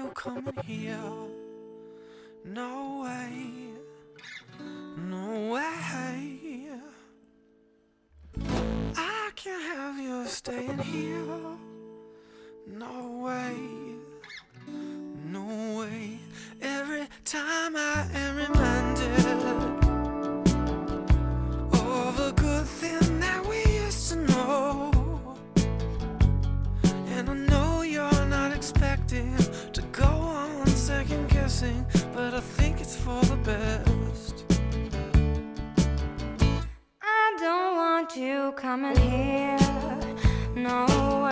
you coming here? No way, no way. I can't have you staying here. missing, but I think it's for the best. I don't want you coming here, no.